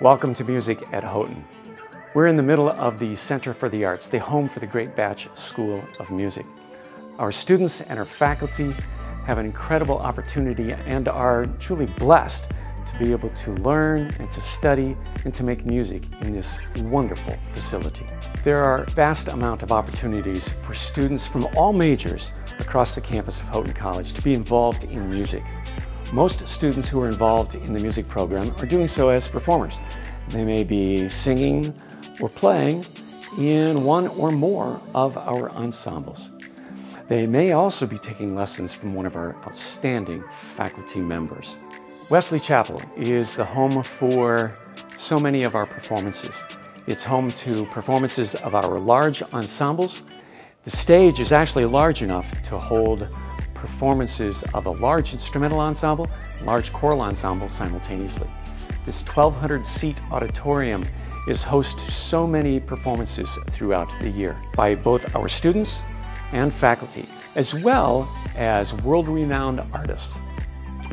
Welcome to Music at Houghton. We're in the middle of the Center for the Arts, the home for the Greatbatch School of Music. Our students and our faculty have an incredible opportunity and are truly blessed to be able to learn and to study and to make music in this wonderful facility. There are vast amount of opportunities for students from all majors across the campus of Houghton College to be involved in music. Most students who are involved in the music program are doing so as performers. They may be singing or playing in one or more of our ensembles. They may also be taking lessons from one of our outstanding faculty members. Wesley Chapel is the home for so many of our performances. It's home to performances of our large ensembles. The stage is actually large enough to hold performances of a large instrumental ensemble, large choral ensemble simultaneously. This 1,200 seat auditorium is host to so many performances throughout the year by both our students and faculty, as well as world-renowned artists.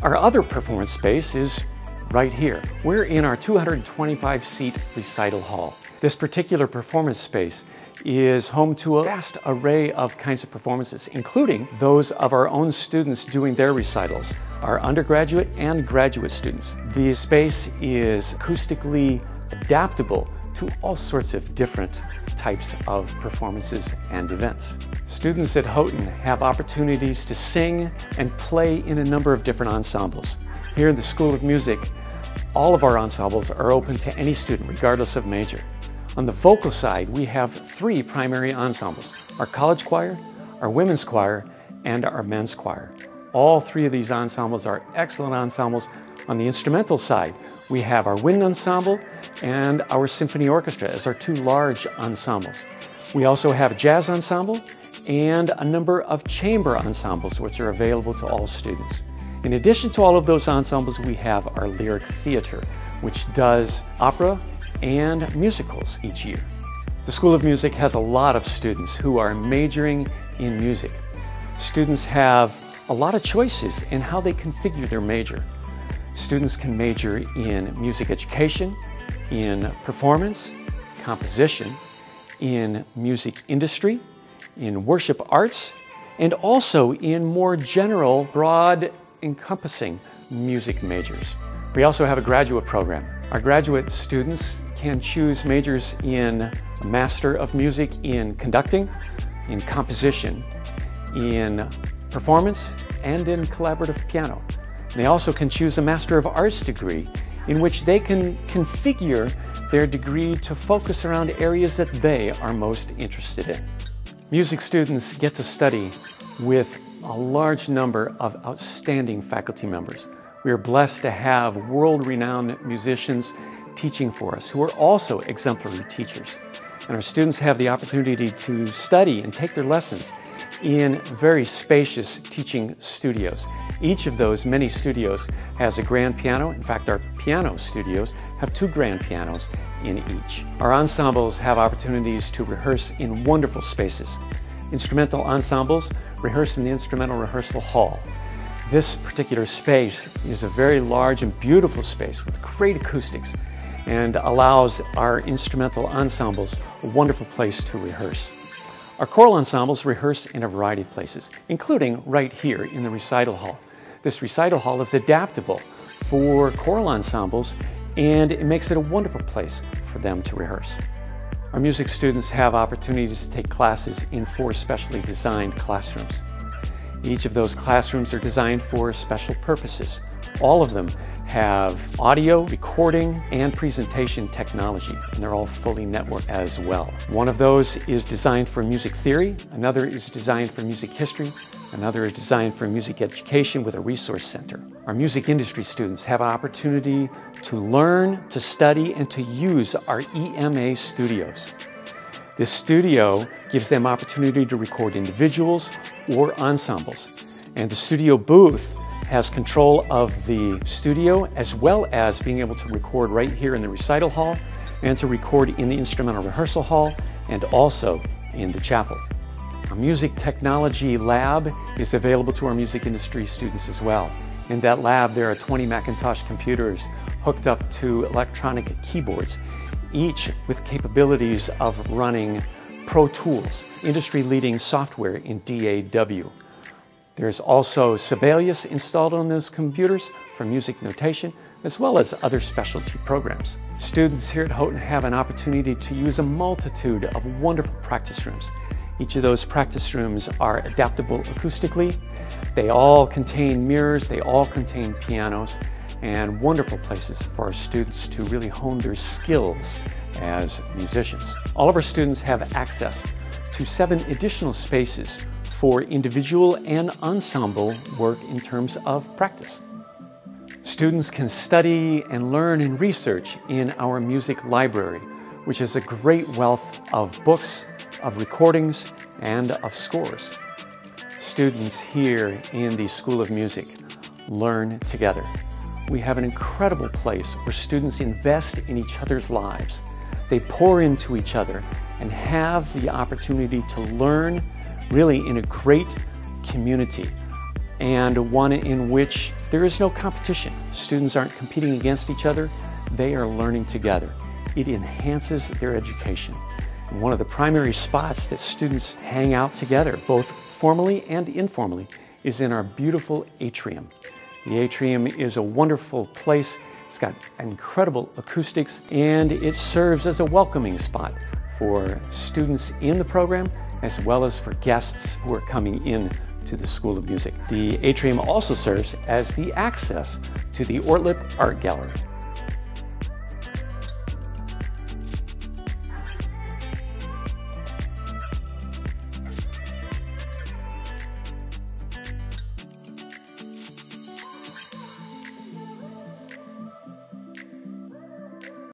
Our other performance space is right here. We're in our 225 seat recital hall. This particular performance space is home to a vast array of kinds of performances, including those of our own students doing their recitals, our undergraduate and graduate students. The space is acoustically adaptable to all sorts of different types of performances and events. Students at Houghton have opportunities to sing and play in a number of different ensembles. Here in the School of Music, all of our ensembles are open to any student, regardless of major. On the vocal side, we have three primary ensembles, our college choir, our women's choir, and our men's choir. All three of these ensembles are excellent ensembles. On the instrumental side, we have our wind ensemble and our symphony orchestra as our two large ensembles. We also have a jazz ensemble and a number of chamber ensembles which are available to all students. In addition to all of those ensembles, we have our lyric theater, which does opera, and musicals each year. The School of Music has a lot of students who are majoring in music. Students have a lot of choices in how they configure their major. Students can major in music education, in performance, composition, in music industry, in worship arts, and also in more general, broad, encompassing music majors. We also have a graduate program. Our graduate students can choose majors in Master of Music in conducting, in composition, in performance, and in collaborative piano. They also can choose a Master of Arts degree in which they can configure their degree to focus around areas that they are most interested in. Music students get to study with a large number of outstanding faculty members. We are blessed to have world-renowned musicians teaching for us who are also exemplary teachers. And our students have the opportunity to study and take their lessons in very spacious teaching studios. Each of those many studios has a grand piano. In fact, our piano studios have two grand pianos in each. Our ensembles have opportunities to rehearse in wonderful spaces. Instrumental ensembles rehearse in the Instrumental Rehearsal Hall. This particular space is a very large and beautiful space with great acoustics and allows our instrumental ensembles a wonderful place to rehearse. Our choral ensembles rehearse in a variety of places, including right here in the recital hall. This recital hall is adaptable for choral ensembles and it makes it a wonderful place for them to rehearse. Our music students have opportunities to take classes in four specially designed classrooms. Each of those classrooms are designed for special purposes. All of them have audio, recording, and presentation technology, and they're all fully networked as well. One of those is designed for music theory, another is designed for music history, another is designed for music education with a resource center. Our music industry students have an opportunity to learn, to study, and to use our EMA studios. This studio gives them opportunity to record individuals or ensembles. And the studio booth has control of the studio as well as being able to record right here in the recital hall and to record in the instrumental rehearsal hall and also in the chapel. A music technology lab is available to our music industry students as well. In that lab, there are 20 Macintosh computers hooked up to electronic keyboards, each with capabilities of running Pro Tools, industry-leading software in DAW. There's also Sibelius installed on those computers for music notation, as well as other specialty programs. Students here at Houghton have an opportunity to use a multitude of wonderful practice rooms. Each of those practice rooms are adaptable acoustically. They all contain mirrors, they all contain pianos, and wonderful places for our students to really hone their skills as musicians. All of our students have access to seven additional spaces for individual and ensemble work in terms of practice. Students can study and learn and research in our music library, which is a great wealth of books, of recordings, and of scores. Students here in the School of Music learn together. We have an incredible place where students invest in each other's lives. They pour into each other and have the opportunity to learn really in a great community and one in which there is no competition. Students aren't competing against each other, they are learning together. It enhances their education. And one of the primary spots that students hang out together, both formally and informally, is in our beautiful atrium. The atrium is a wonderful place. It's got incredible acoustics and it serves as a welcoming spot for students in the program as well as for guests who are coming in to the School of Music. The atrium also serves as the access to the Ortlip Art Gallery.